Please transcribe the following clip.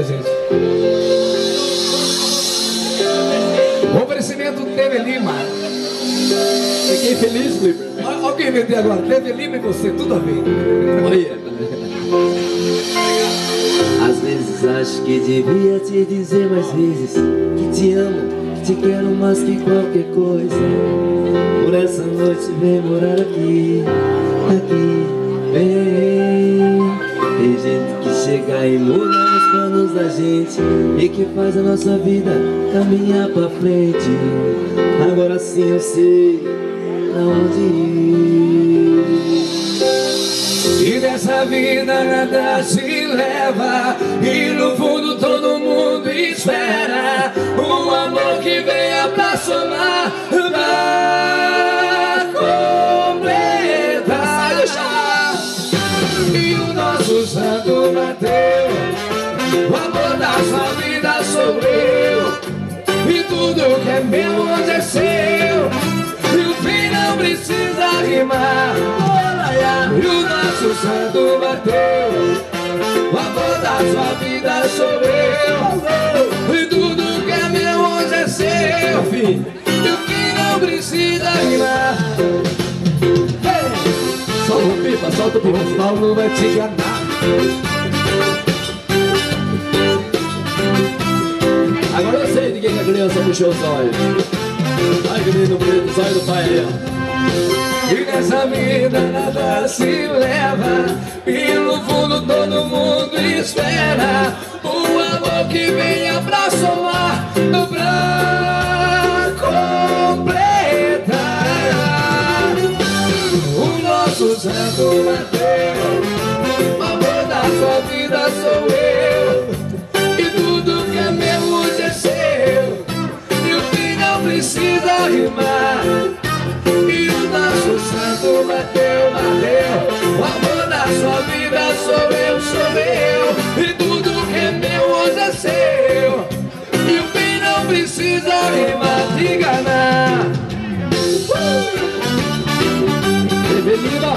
gente. Oferecimento TV Lima. Fiquei feliz, Clipper. Olha o que inventei agora. TV Lima e você, tudo a ver. Olha. Às vezes acho que devia te dizer mais vezes Que te amo, te quero mais que qualquer coisa Por essa noite vem morar aqui, chega e muda os planos da gente E que faz a nossa vida caminhar pra frente. Agora sim eu sei pra onde ir. E dessa vida nada se leva E no fundo todo mundo espera Um amor que venha pra somar santo bateu. O amor da sua vida sou eu E tudo que é meu hoje é seu E o fim não precisa rimar E o nosso santo bateu. O amor da sua vida sou eu E tudo que é meu hoje é seu filho E o fim não precisa rimar Solta o pipa, solta o pipa. O Paulo vai te enganar Agora eu sei de quem que a criança puxou os olhos. Ai, que bonito, os olhos do pai. E nessa vida nada se leva E no fundo todo mundo espera Um amor que venha pra somar Pra completar O nosso santo bateu precisa rimar e o nosso santo bateu, bateu. O amor da sua vida sou eu, sou eu. E tudo que é meu hoje é seu. E o fim não precisa rimar, te enganar TV Lima.